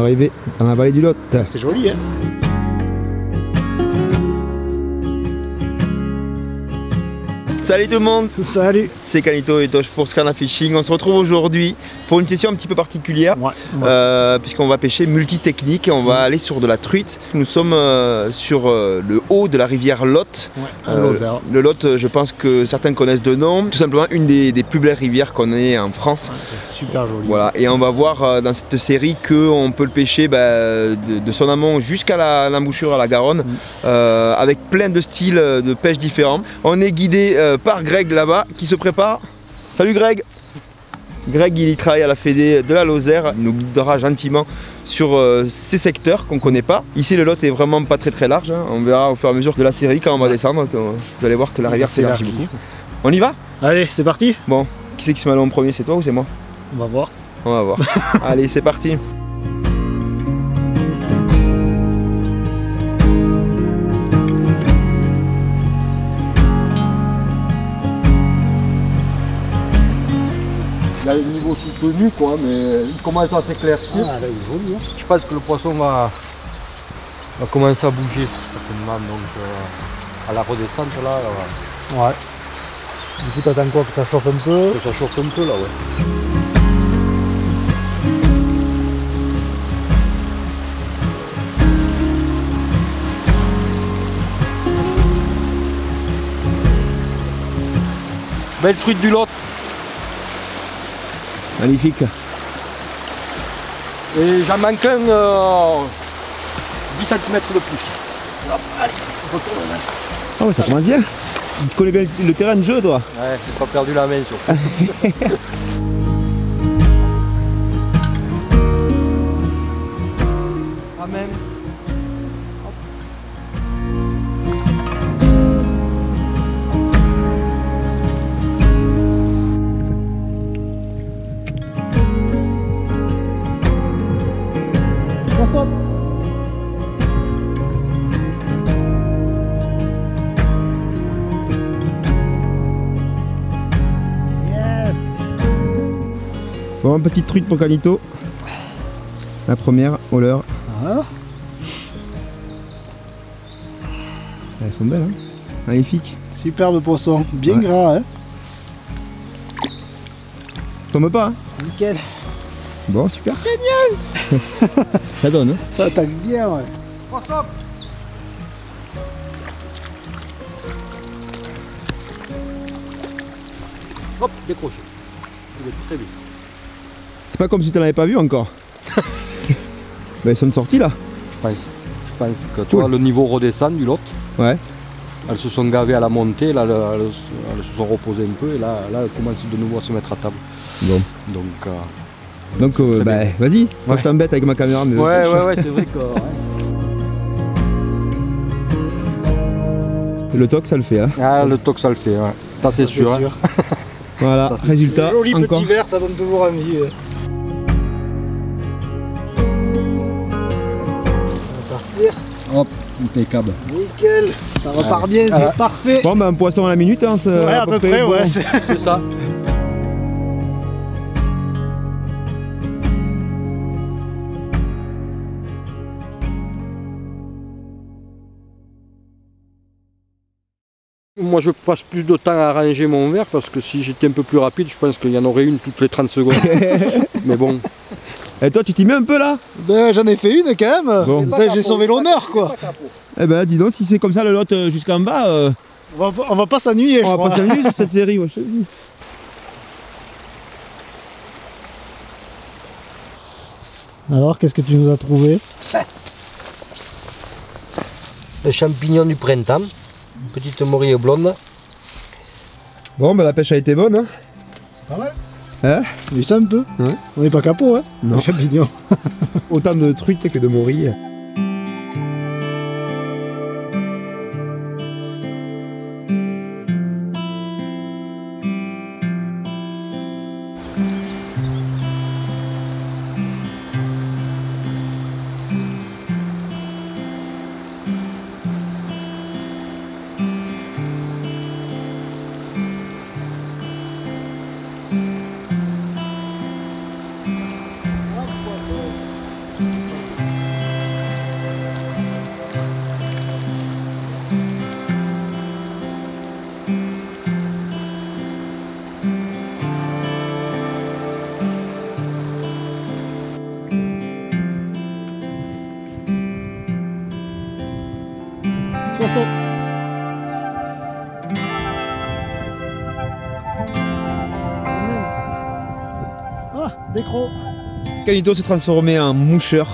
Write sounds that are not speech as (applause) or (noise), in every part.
arrivé. Dans la vallée du Lot. C'est joli, hein Salut tout le monde, Salut. c'est Canito et Tosh pour Scanna Fishing. On se retrouve aujourd'hui pour une session un petit peu particulière. Ouais. euh, puisqu'on va pêcher multitechnique et on va aller sur de la truite. Nous sommes euh, sur euh, le haut de la rivière Lot. Ouais, le Lot, je pense que certains connaissent de nom. Tout simplement une des, des plus belles rivières qu'on ait en France. Super joli. Voilà, et on va voir dans cette série qu'on peut le pêcher bah, de, de son amont jusqu'à l'embouchure à la Garonne, Mm. avec plein de styles de pêche différents. On est guidé euh, par Greg là-bas qui se prépare. Salut Greg Greg il y travaille à la Fédé de la Lozère, il nous guidera gentiment sur euh, ces secteurs qu'on connaît pas. Ici le lot est vraiment pas très très large, hein. on verra au fur et à mesure de la série quand on va descendre, que, euh, vous allez voir que la rivière s'élargit. beaucoup. On y va? Allez, c'est parti. Bon, qui c'est qui se met en premier, c'est toi ou c'est moi? On va voir. on va voir. (laughs) Allez, c'est parti. Niveau soutenu quoi, mais il commence à s'éclaircir. Ah. Je pense que le poisson va, va commencer à bouger certainement, donc euh, à la redescente là, euh, Ouais. Du coup, t'attends quoi que ça chauffe un peu? Que ça chauffe un peu là ouais. Belle truite du lot Magnifique. et j'en manque un euh, 10 cm de plus. Hop, allez, retourne. Ah ouais, ça commence bien. Tu connais bien le terrain de jeu, toi? Ouais, j'ai pas perdu la main surtout. (laughs) Amen. Yes. Bon, une petite truite pour Canito. La première, au leurre. Voilà. Elles sont belles, hein Magnifique. Superbe poisson. Bien Ouais. gras, hein. Tombe pas, hein Nickel. Bon, super. Génial Ça donne, hein Ça attaque bien, ouais. Hop, décroché. Il est très vite. C'est pas comme si tu avais pas vu encore. (laughs) bah, ils sont sortis là. Je pense. Je pense que toi, le niveau redescend du lot. Ouais. Elles se sont gavées à la montée, là, elles, elles- elles se sont reposées un peu et là, là elles commencent de nouveau à se mettre à table. Bon. Donc, euh, Donc, euh, bah, vas-y. Moi, Ouais. je t'embête avec ma caméra. Mais ouais, ouais, ouais, c'est vrai que. ouais. Le toc, ça le fait, hein. Ah, le toc, ça le fait, ouais. Ça, c'est sûr. hein. (laughs) Voilà, Ça, résultat. Joli encore. petit verre, ça donne toujours envie. On va partir. Hop, impeccable. Nickel. Ça repart bien, c'est Ah. parfait. Bon, bah, un poisson à la minute, hein. ça- Ouais, à peu près, bon. ouais. C'est ça. (laughs) Moi je passe plus de temps à ranger mon verre parce que si j'étais un peu plus rapide, je pense qu'il y en aurait une toutes les 30 secondes. (laughs) Mais bon, Et toi, tu t'y mets un peu là? Ben, j'en ai fait une quand même. Bon. Ben, j'ai sauvé l'honneur, quoi. Eh ben, dis donc, si c'est comme ça le lot euh, jusqu'en bas, euh, On va, on va pas s'ennuyer, je on va crois. pas s'amuser sur cette série, ouais, je te le dis. Alors, qu'est-ce que tu nous as trouvé? (laughs) Le champignon du printemps, une petite morille blonde. Bon, bah, la pêche a été bonne, hein. C'est pas mal. Hein On a eu ça un peu. Ouais. On n'est pas capot, hein Non. (laughs) Autant de truites que de morilles. Poisson. Ah, des crocs. Canito s'est transformé en moucheur.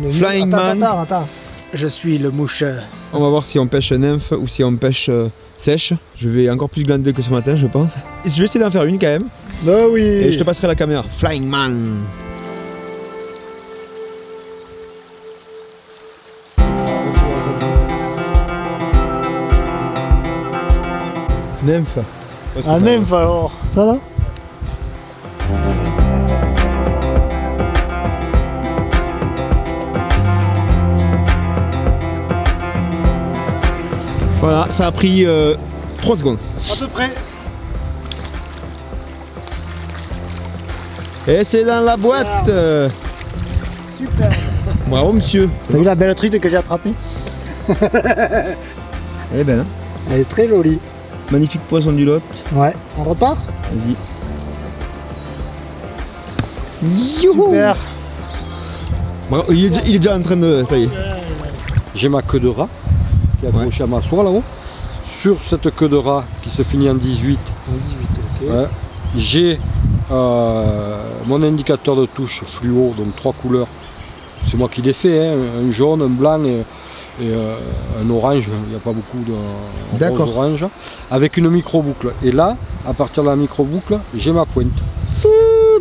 Ouais, Flying attends, Man. Attends, attends. Je suis le moucheur. On va voir si on pêche nymphe ou si on pêche euh, sèche. Je vais encore plus glander que ce matin, je pense. Je vais essayer d'en faire une quand même. Bah oui. Et je te passerai la caméra. Flying Man. Nymphe. Un nymphe alors. Ça là Voilà, ça a pris 3 secondes. À peu près. Et c'est dans la boîte. Euh, Super. (laughs) Bravo monsieur. T'as vu la belle truite que j'ai attrapée? Elle est belle hein Elle est très jolie. Magnifique poisson du lot. Ouais. On repart Vas-y. Super. Bravo, il, est déjà, il est déjà en train de... Ça y est. J'ai ma queue de rat qui est accrochée à ma soie là-haut. Sur cette queue de rat qui se finit en 18, 18, ok. ouais, j'ai euh, mon indicateur de touche fluo, donc trois couleurs. C'est moi qui l'ai fait, hein, un jaune, un blanc et, et, euh, un orange. Il n'y a pas beaucoup de D'accord. rose orange. Avec une micro-boucle. Et là, à partir de la micro-boucle, j'ai ma pointe.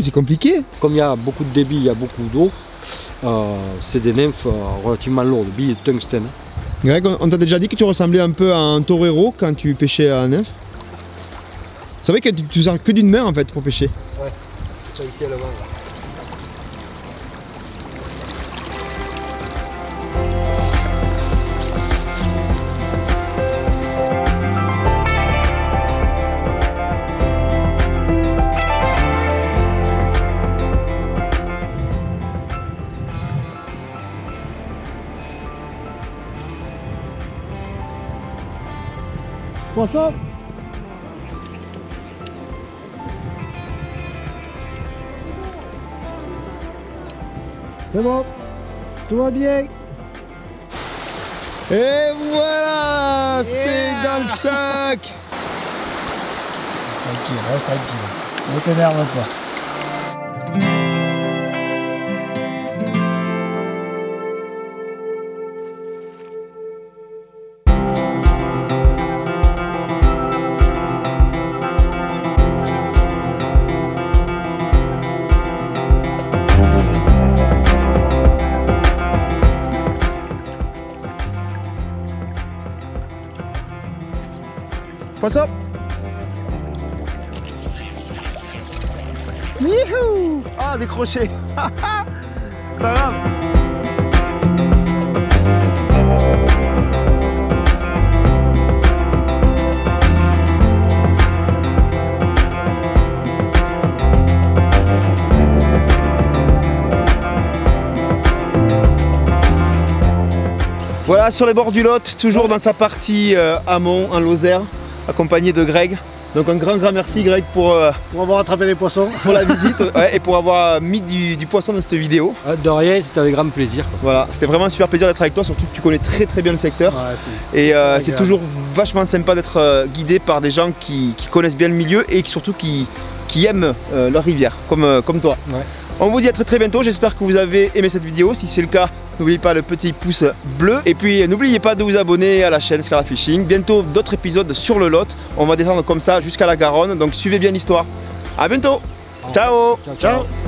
C'est compliqué. Comme il y a beaucoup de débit, il y a beaucoup d'eau, euh, c'est des nymphes euh, relativement lourdes, billes de tungstène. Greg, on, t'a déjà dit que tu ressemblais un peu à un torero quand tu pêchais à nymphe C'est vrai que tu, tu sers que d'une main en fait pour pêcher. Ça ici à l'avant. C'est bon. Tout va bien. Et voilà C'est dans le sac Tranquille, reste tranquille. Ne t'énerve pas. Poisson Youhou Ah, décroché. (laughs) C'est grave. Voilà, sur les bords du Lot, toujours dans sa partie euh, amont, en Lozère, accompagné de Greg. Donc un grand grand merci Greg pour, euh, Pour avoir attrapé les poissons. pour la visite (laughs) ouais, et pour avoir mis du, du poisson dans cette vidéo. Ah, De rien, c'était avec grand plaisir. Voilà, c'était vraiment un super plaisir d'être avec toi, surtout que tu connais très très bien le secteur. Ouais, Et euh, c'est toujours vachement sympa d'être euh, guidé par des gens qui, qui connaissent bien le milieu et qui, surtout qui, qui aiment euh, leur rivière, comme, euh, comme toi. Ouais. On vous dit à très très bientôt, j'espère que vous avez aimé cette vidéo. Si c'est le cas, n'oubliez pas le petit pouce bleu. Et puis n'oubliez pas de vous abonner à la chaîne Scala Fishing. Bientôt d'autres épisodes sur le lot. On va descendre comme ça jusqu'à la Garonne, donc suivez bien l'histoire. A bientôt Ciao Ciao, Ciao